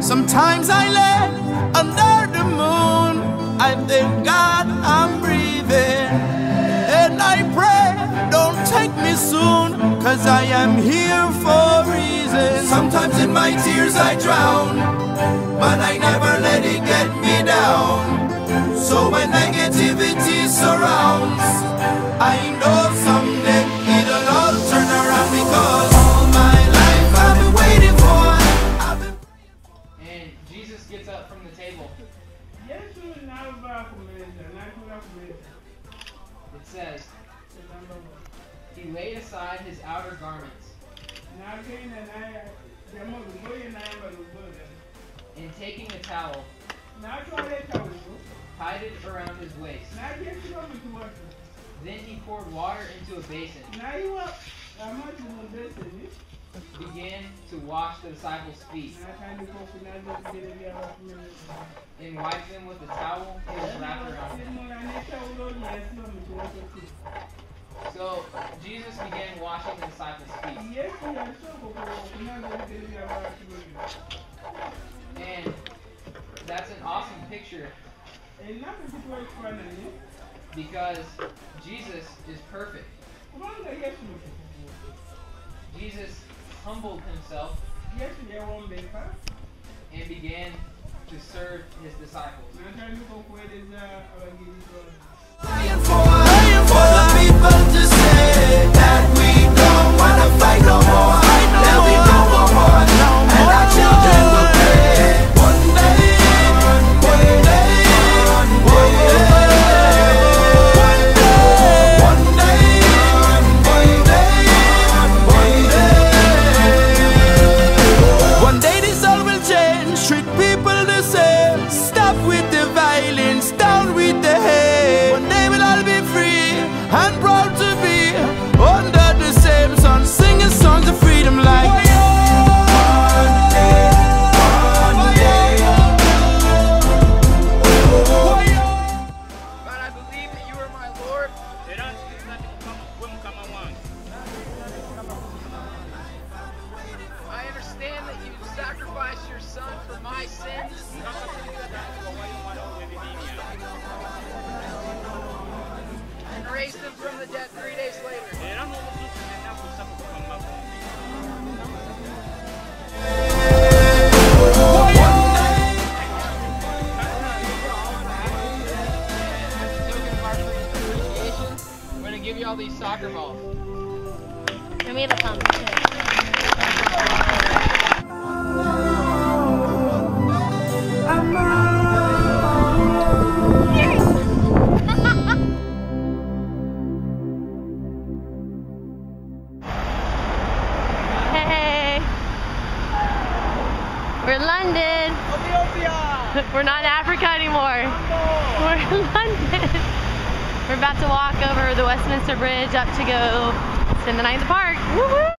Sometimes I lay under the moon. I thank God I'm breathing. And I pray, don't take me soon. Cause I am here for a reason. Sometimes in my tears So when negativity surrounds, I know someday it'll all turn around because all my life I've been waiting for. I've been And Jesus gets up from the table. Yesu n'aba kumeza n'akula kumeza It says, He laid aside his outer garments, n'agenda n'ajjamu olugoye n'ayambala olugoye and taking a towel, n'atwala etawulo tied it around his waist. n'agyesiba mu kiwato Then he poured water into a basin, n'ayiwa amazzi mu beseni began to wash the disciples' feet, n'atandika okunaza ebigere by'abakumereza and wiped them with the towel he was wrapped around him. simula n'etawulo lye yasiba mu kiwato kye So Jesus began washing the disciples' feet. yesu yasooka okunaza ebigere by'abakumereza And that's an awesome picture ennaku zituwa ekifaananyi because Jesus is perfect. kubanga yesu mutukuvu Jesus humbled himself and began to serve his disciples. And proud to be under the same sun, singing songs of freedom like. One day, one day. God, I believe that you are my Lord. I understand that you sacrificed your son for my sins. Raised him from the dead three days later. As a token of our appreciation, I'm going to give you all these soccer balls. Give me the pumpkin. London. We're not in Africa anymore. We're in London. We're about to walk over the Westminster Bridge up to go spend the night in the park.